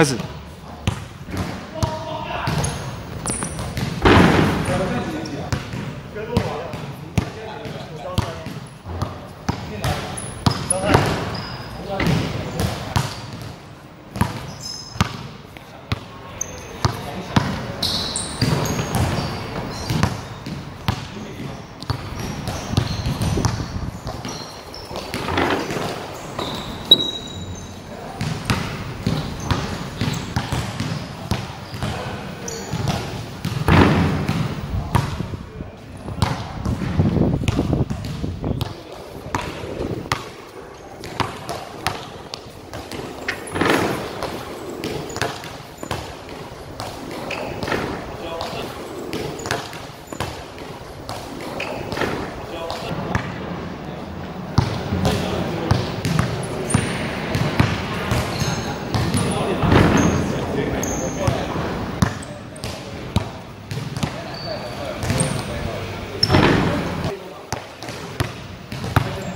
开始。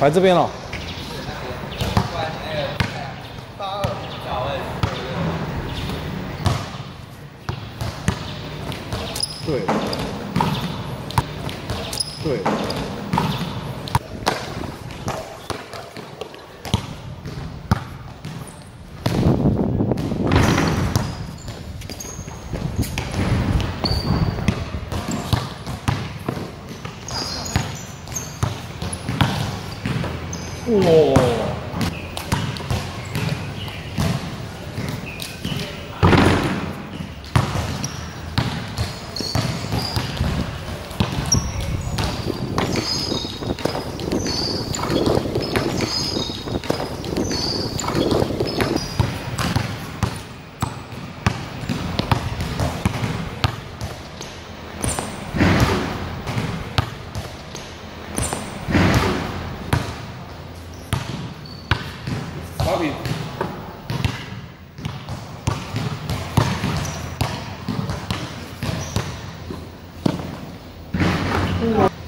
来这边了。对，对。Oh. Bobby. Ooh.